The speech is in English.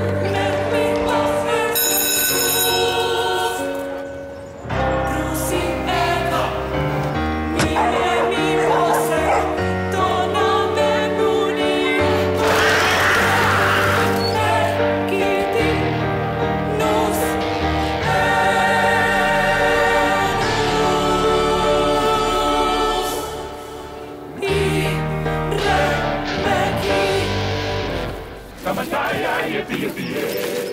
Thank you. Come and die, yippee, yippee, yeah.